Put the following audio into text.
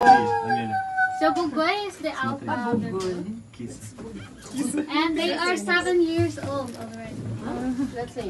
So Bugoy is the alpha of the group. And they are seven years old already. Let's say